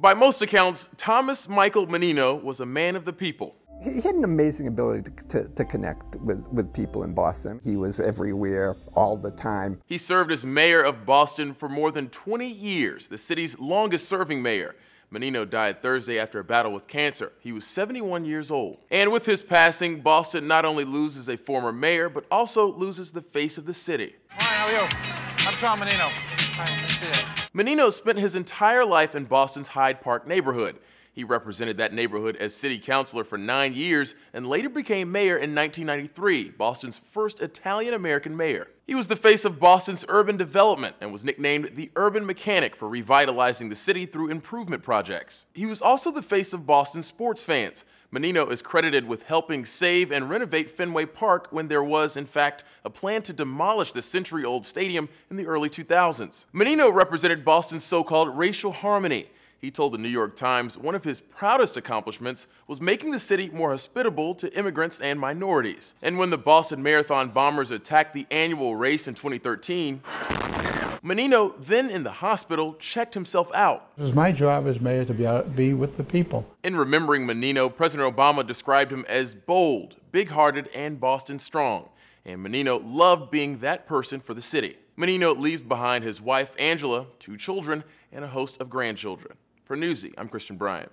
By most accounts, Thomas Michael Menino was a man of the people. He had an amazing ability to, to, to, connect with, with people in Boston. He was everywhere, all the time. He served as mayor of Boston for more than 20 years, the city's longest serving mayor. Menino died Thursday after a battle with cancer. He was 71 years old. And with his passing, Boston not only loses a former mayor, but also loses the face of the city. Hi, how are you? I'm Tom Menino. Hi, nice to see you. Menino spent his entire life in Boston's Hyde Park neighborhood. He represented that neighborhood as city councilor for nine years and later became mayor in 1993, Boston's first Italian American mayor. He was the face of Boston's urban development and was nicknamed the Urban Mechanic for revitalizing the city through improvement projects. He was also the face of Boston sports fans. Menino is credited with helping save and renovate Fenway Park when there was, in fact, a plan to demolish the century-old stadium in the early 2000s. Menino represented Boston's so-called racial harmony he told the New York Times one of his proudest accomplishments was making the city more hospitable to immigrants and minorities. And when the Boston Marathon bombers attacked the annual race in 2013, Menino, then in the hospital, checked himself out. It was my job as mayor to be, out, be with the people. In remembering Menino, President Obama described him as bold, big-hearted, and Boston strong. And Menino loved being that person for the city. Menino leaves behind his wife, Angela, two children, and a host of grandchildren. For Newsy, I'm Christian Bryant.